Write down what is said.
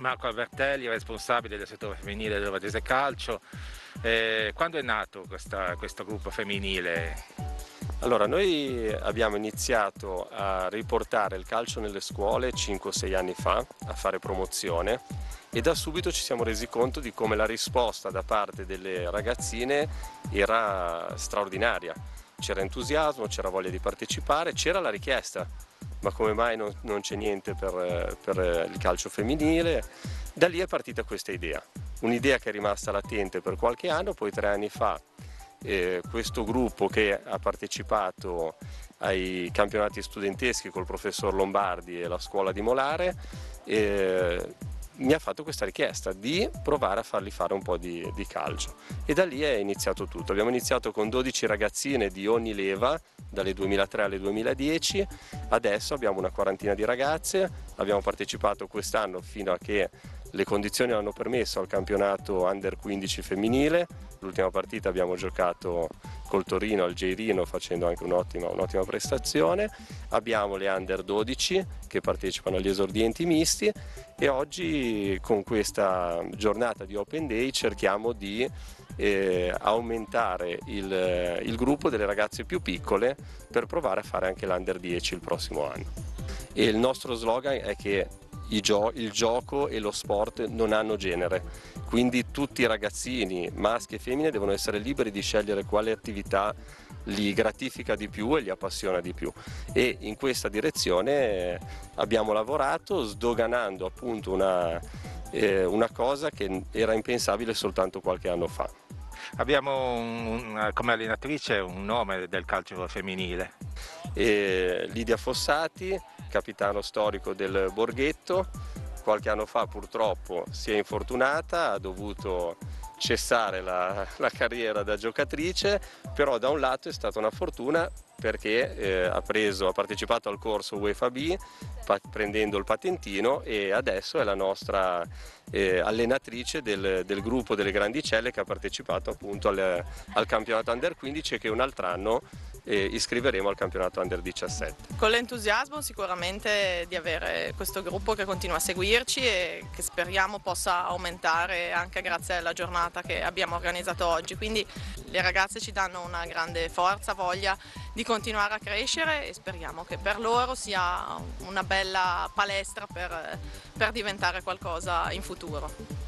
Marco Albertelli, responsabile del settore femminile del Rovadese Calcio. Eh, quando è nato questa, questo gruppo femminile? Allora, noi abbiamo iniziato a riportare il calcio nelle scuole 5-6 anni fa, a fare promozione e da subito ci siamo resi conto di come la risposta da parte delle ragazzine era straordinaria. C'era entusiasmo, c'era voglia di partecipare, c'era la richiesta ma come mai non, non c'è niente per, per, il calcio femminile. Da lì è partita questa idea, un'idea che è rimasta latente per qualche anno, poi tre anni fa eh, questo gruppo che ha partecipato ai campionati studenteschi col professor Lombardi e la scuola di Molare eh, mi ha fatto questa richiesta di provare a farli fare un po' di, di, calcio. E da lì è iniziato tutto. Abbiamo iniziato con 12 ragazzine di ogni leva, dalle 2003 alle 2010, adesso abbiamo una quarantina di ragazze, abbiamo partecipato quest'anno fino a che le condizioni hanno permesso al campionato under 15 femminile, l'ultima partita abbiamo giocato col Torino al Geirino facendo anche un'ottima, un'ottima prestazione, abbiamo le under 12 che partecipano agli esordienti misti. E oggi con questa giornata di Open Day cerchiamo di eh, aumentare il, il gruppo delle ragazze più piccole per provare a fare anche l'under 10 il prossimo anno. E il nostro slogan è che gio il gioco e lo sport non hanno genere, quindi tutti i ragazzini, maschi e femmine, devono essere liberi di scegliere quale attività li gratifica di più e li appassiona di più e in questa direzione abbiamo lavorato sdoganando appunto una, eh, una cosa che era impensabile soltanto qualche anno fa. Abbiamo un, come allenatrice un nome del calcio femminile. E Lidia Fossati, capitano storico del Borghetto, qualche anno fa purtroppo si è infortunata, ha dovuto cessare la, la, carriera da giocatrice, però da un lato è stata una fortuna perché eh, ha, preso, ha, partecipato al corso UEFA B prendendo il patentino e adesso è la nostra eh, allenatrice del, del, gruppo delle grandicelle che ha partecipato appunto al, al campionato Under 15 e che un altro anno e iscriveremo al campionato Under 17. Con l'entusiasmo sicuramente di avere questo gruppo che continua a seguirci e che speriamo possa aumentare anche grazie alla giornata che abbiamo organizzato oggi. Quindi le ragazze ci danno una grande forza, voglia di continuare a crescere e speriamo che per loro sia una bella palestra per, per diventare qualcosa in futuro.